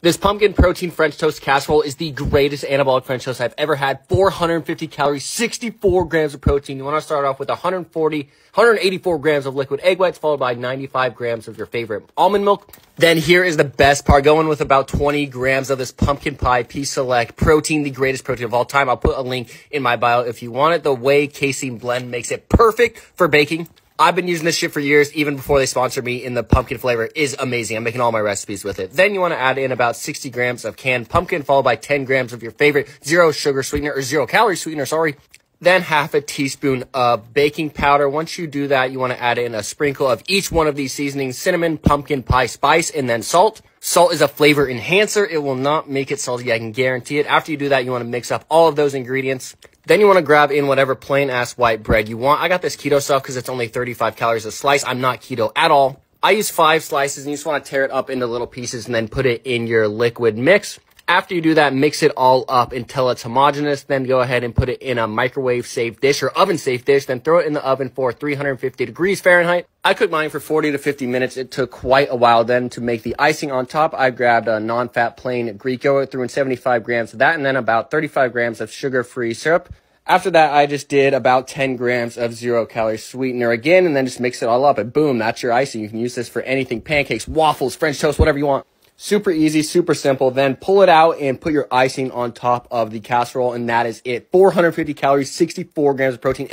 This pumpkin protein French toast casserole is the greatest anabolic French toast I've ever had. 450 calories, 64 grams of protein. You want to start off with 140, 184 grams of liquid egg whites, followed by 95 grams of your favorite almond milk. Then here is the best part, going with about 20 grams of this pumpkin pie PEScience Select protein, the greatest protein of all time. I'll put a link in my bio if you want it. The whey casein blend makes it perfect for baking. I've been using this shit for years, even before they sponsored me, and the pumpkin flavor is amazing. I'm making all my recipes with it. Then you want to add in about 60 grams of canned pumpkin, followed by 10 grams of your favorite zero sugar sweetener, or zero calorie sweetener, sorry. Then half a teaspoon of baking powder. Once you do that, you want to add in a sprinkle of each one of these seasonings, cinnamon, pumpkin pie spice, and then salt. Salt is a flavor enhancer. It will not make it salty. I can guarantee it. After you do that, you want to mix up all of those ingredients. Then you want to grab in whatever plain ass white bread you want. I got this keto stuff because it's only 35 calories a slice. I'm not keto at all. I use five slices and you just want to tear it up into little pieces and then put it in your liquid mix. After you do that, mix it all up until it's homogenous. Then go ahead and put it in a microwave safe dish or oven safe dish. Then throw it in the oven for 350 degrees Fahrenheit. I cooked mine for 40 to 50 minutes. It took quite a while then to make the icing on top. I grabbed a non-fat plain Greek yogurt, threw in 75 grams of that, and then about 35 grams of sugar-free syrup. After that, I just did about 10 grams of zero calorie sweetener again, and then just mix it all up, and boom, that's your icing. You can use this for anything, pancakes, waffles, French toast, whatever you want. Super easy, super simple. Then pull it out and put your icing on top of the casserole, and that is it. 450 calories, 64 grams of protein.